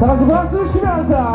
Teraz włosy śmiaza.